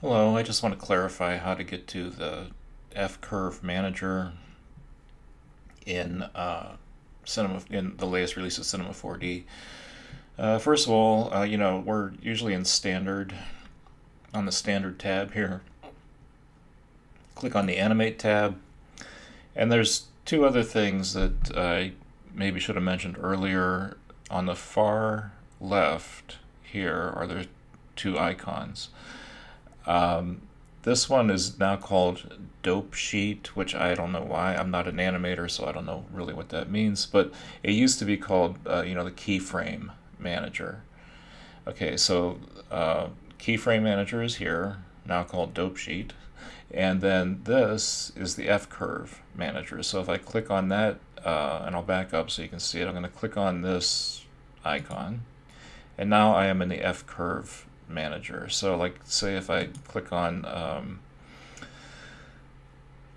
Hello, I just want to clarify how to get to the F-curve manager in uh, Cinema in the latest release of Cinema 4D. Uh, first of all, uh, you know we're usually in standard on the standard tab here. Click on the animate tab, and there's two other things that I maybe should have mentioned earlier. On the far left here are there two icons. Um, this one is now called Dope Sheet, which I don't know why. I'm not an animator, so I don't know really what that means. But it used to be called, uh, you know, the Keyframe Manager. Okay, so uh, Keyframe Manager is here, now called Dope Sheet. And then this is the F-Curve Manager. So if I click on that, uh, and I'll back up so you can see it, I'm going to click on this icon. And now I am in the F-Curve manager. So like say if I click on um,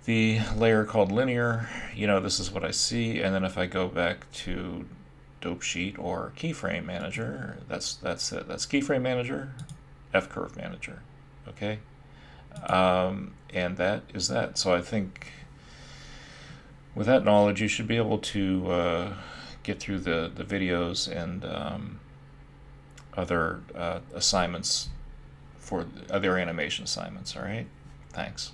the layer called linear, you know, this is what I see. And then if I go back to dope sheet or keyframe manager, that's, that's it. That's keyframe manager, F-curve manager. Okay. Um, and that is that. So I think with that knowledge, you should be able to uh, get through the, the videos and um, other uh, assignments for other animation assignments. All right. Thanks.